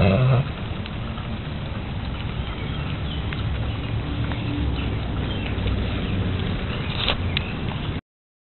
Uh,